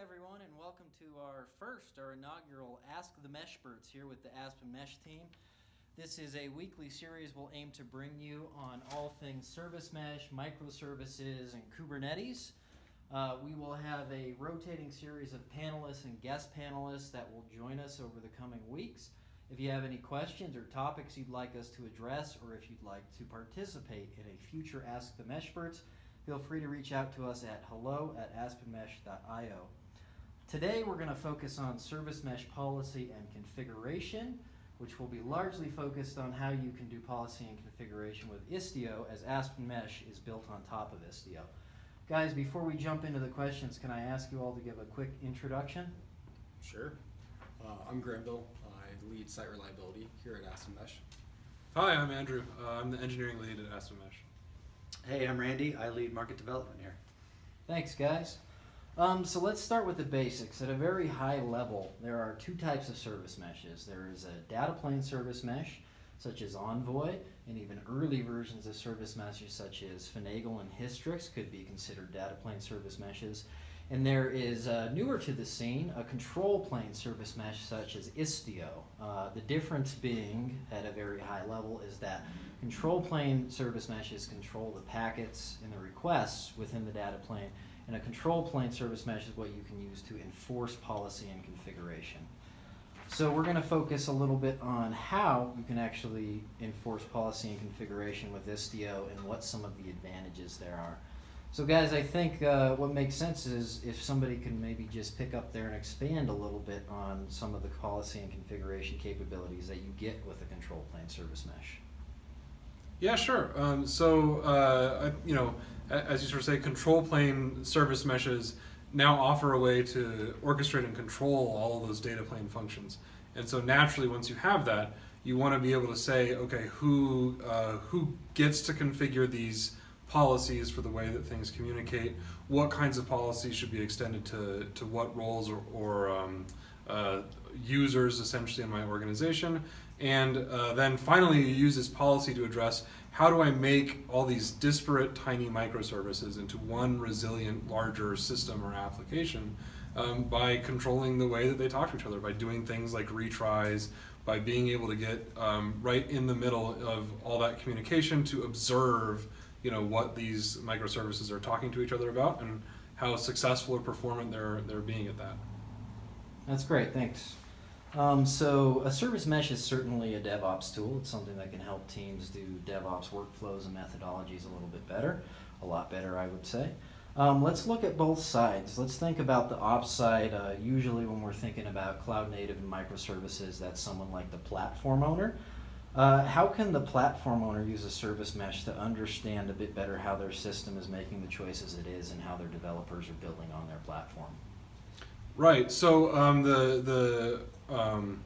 everyone, and welcome to our first, our inaugural Ask the Meshperts here with the Aspen Mesh team. This is a weekly series we'll aim to bring you on all things service mesh, microservices, and Kubernetes. Uh, we will have a rotating series of panelists and guest panelists that will join us over the coming weeks. If you have any questions or topics you'd like us to address, or if you'd like to participate in a future Ask the Meshperts, feel free to reach out to us at hello at aspenmesh.io. Today we're going to focus on service mesh policy and configuration, which will be largely focused on how you can do policy and configuration with Istio as Aspen Mesh is built on top of Istio. Guys, before we jump into the questions, can I ask you all to give a quick introduction? Sure. Uh, I'm Granville. I lead site reliability here at Aspen Mesh. Hi, I'm Andrew. Uh, I'm the engineering lead at Aspen Mesh. Hey, I'm Randy. I lead market development here. Thanks, guys. Um, so let's start with the basics. At a very high level, there are two types of service meshes. There is a data plane service mesh, such as Envoy, and even early versions of service meshes such as Finagle and Hystrix could be considered data plane service meshes. And there is uh, newer to the scene a control plane service mesh such as Istio. Uh, the difference being, at a very high level, is that control plane service meshes control the packets and the requests within the data plane, and a control plane service mesh is what you can use to enforce policy and configuration. So we're going to focus a little bit on how you can actually enforce policy and configuration with Istio and what some of the advantages there are. So guys, I think uh, what makes sense is if somebody can maybe just pick up there and expand a little bit on some of the policy and configuration capabilities that you get with a control plane service mesh. Yeah, sure. Um, so, uh, you know, as you sort of say, control plane service meshes now offer a way to orchestrate and control all of those data plane functions. And so naturally, once you have that, you want to be able to say, okay, who uh, who gets to configure these policies for the way that things communicate, what kinds of policies should be extended to, to what roles or, or um, uh, users essentially in my organization. And uh, then finally you use this policy to address how do I make all these disparate tiny microservices into one resilient larger system or application um, by controlling the way that they talk to each other, by doing things like retries, by being able to get um, right in the middle of all that communication to observe you know what these microservices are talking to each other about and how successful or performant they're they're being at that. That's great, thanks. Um, so a service mesh is certainly a DevOps tool. It's something that can help teams do DevOps workflows and methodologies a little bit better, a lot better, I would say. Um, let's look at both sides. Let's think about the ops side. Uh, usually, when we're thinking about cloud native and microservices, that's someone like the platform owner. Uh, how can the platform owner use a service mesh to understand a bit better how their system is making the choices it is and how their developers are building on their platform? Right. So um, the the um,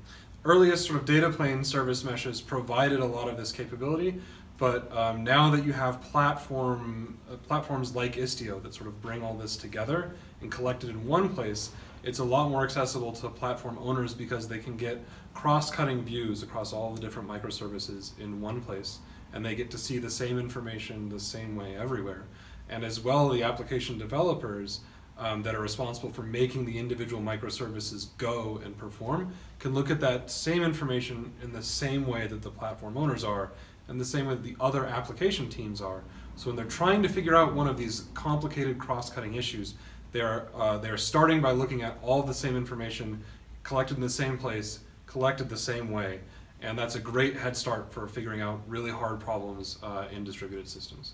earliest sort of data plane service meshes provided a lot of this capability, but um, now that you have platform uh, platforms like Istio that sort of bring all this together and collect it in one place, it's a lot more accessible to platform owners because they can get cross-cutting views across all the different microservices in one place and they get to see the same information the same way everywhere. And as well, the application developers um, that are responsible for making the individual microservices go and perform can look at that same information in the same way that the platform owners are and the same way that the other application teams are. So when they're trying to figure out one of these complicated cross-cutting issues, they're, uh, they're starting by looking at all the same information collected in the same place, collected the same way, and that's a great head start for figuring out really hard problems uh, in distributed systems.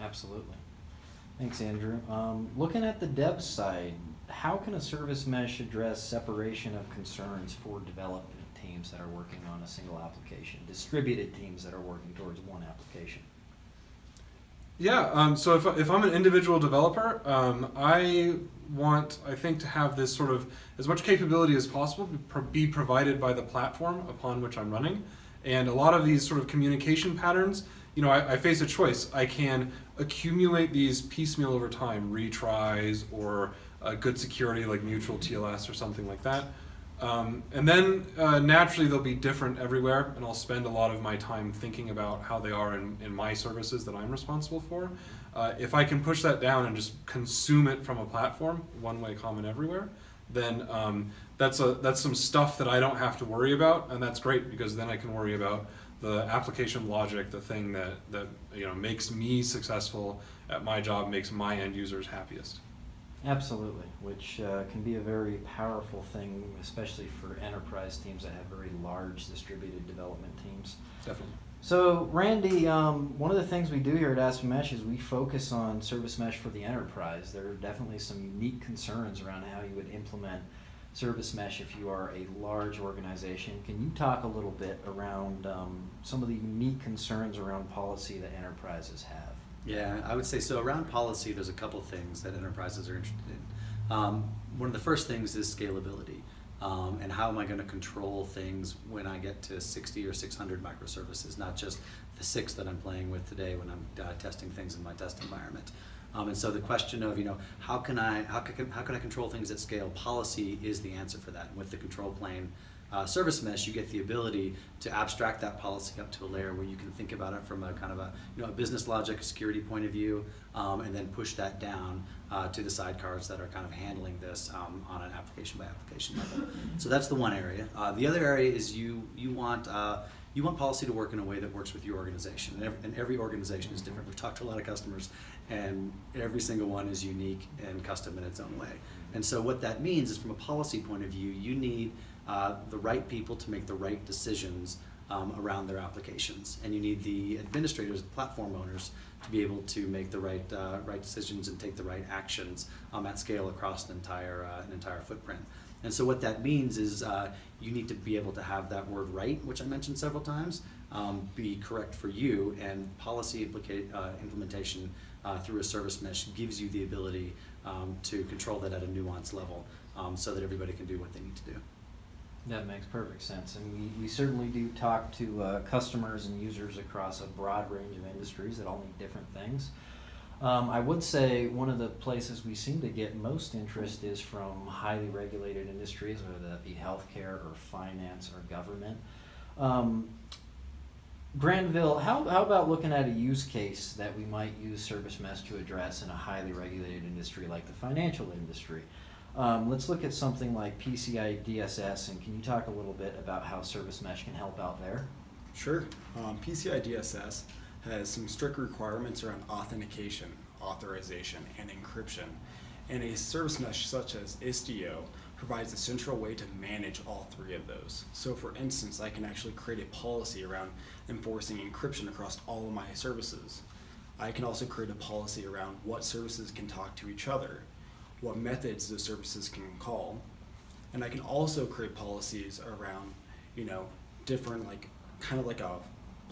Absolutely. Thanks, Andrew. Um, looking at the dev side, how can a service mesh address separation of concerns for development teams that are working on a single application, distributed teams that are working towards one application? Yeah, um, so if, if I'm an individual developer, um, I want, I think, to have this sort of as much capability as possible be provided by the platform upon which I'm running. And a lot of these sort of communication patterns, you know, I, I face a choice. I can accumulate these piecemeal over time, retries or good security like mutual TLS or something like that. Um, and then uh, naturally they'll be different everywhere, and I'll spend a lot of my time thinking about how they are in, in my services that I'm responsible for. Uh, if I can push that down and just consume it from a platform, one way common everywhere, then um, that's a that's some stuff that I don't have to worry about, and that's great because then I can worry about the application logic, the thing that that you know makes me successful at my job, makes my end users happiest. Absolutely, which uh, can be a very powerful thing, especially for enterprise teams that have very large distributed development teams. Definitely. So, Randy, um, one of the things we do here at Aspen Mesh is we focus on service mesh for the enterprise. There are definitely some unique concerns around how you would implement service mesh if you are a large organization. Can you talk a little bit around um, some of the unique concerns around policy that enterprises have? Yeah, I would say so. Around policy, there's a couple things that enterprises are interested in. Um, one of the first things is scalability. Um, and how am I going to control things when I get to 60 or 600 microservices, not just the six that I'm playing with today when I'm uh, testing things in my test environment. Um, and so the question of, you know, how can I how can, how can I control things at scale? Policy is the answer for that. And with the control plane uh, service mesh, you get the ability to abstract that policy up to a layer where you can think about it from a kind of a you know a business logic, a security point of view, um, and then push that down uh, to the sidecars that are kind of handling this um, on an application by application level. So that's the one area. Uh, the other area is you you want uh, you want policy to work in a way that works with your organization, and every, and every organization is different. We've talked to a lot of customers, and every single one is unique and custom in its own way. And so what that means is, from a policy point of view, you need uh, the right people to make the right decisions um, around their applications. And you need the administrators, platform owners, to be able to make the right uh, right decisions and take the right actions um, at scale across an entire uh, an entire footprint. And so what that means is uh, you need to be able to have that word right, which I mentioned several times, um, be correct for you, and policy uh, implementation uh, through a service mesh gives you the ability um, to control that at a nuanced level um, so that everybody can do what they need to do. That makes perfect sense, and we, we certainly do talk to uh, customers and users across a broad range of industries that all need different things. Um, I would say one of the places we seem to get most interest is from highly regulated industries, whether that be healthcare or finance or government. Um, Granville, how, how about looking at a use case that we might use Service Mesh to address in a highly regulated industry like the financial industry? Um, let's look at something like PCI DSS, and can you talk a little bit about how Service Mesh can help out there? Sure. Um, PCI DSS has some strict requirements around authentication, authorization, and encryption. And a service mesh such as Istio provides a central way to manage all three of those. So for instance, I can actually create a policy around enforcing encryption across all of my services. I can also create a policy around what services can talk to each other what methods those services can call. And I can also create policies around, you know, different like kind of like a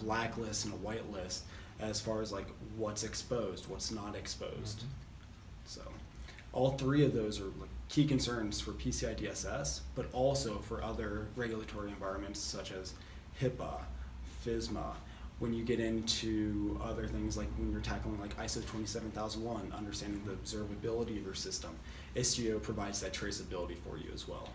blacklist and a whitelist as far as like what's exposed, what's not exposed. Mm-hmm. So all three of those are like key concerns for PCI DSS, but also for other regulatory environments such as HIPAA, FISMA, when you get into other things like when you're tackling like ISO 27001, understanding the observability of your system, Istio provides that traceability for you as well.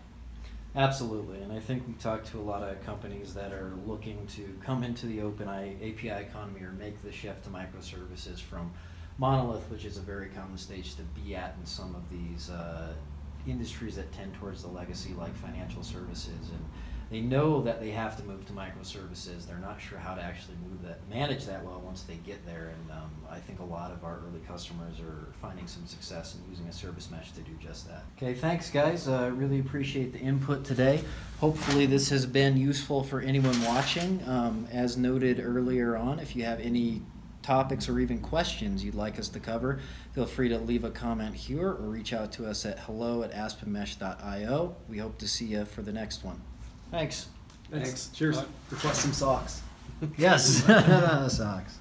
Absolutely, and I think we talked to a lot of companies that are looking to come into the open API economy or make the shift to microservices from monolith, which is a very common stage to be at in some of these uh, industries that tend towards the legacy, like financial services and they know that they have to move to microservices. They're not sure how to actually move that, manage that well once they get there. And um, I think a lot of our early customers are finding some success in using a service mesh to do just that. Okay, thanks guys. Uh, really appreciate the input today. Hopefully this has been useful for anyone watching. Um, as noted earlier on, if you have any topics or even questions you'd like us to cover, feel free to leave a comment here or reach out to us at hello at aspenmesh.io. We hope to see you for the next one. Thanks. Thanks. Cheers. Request some socks. Yes, socks.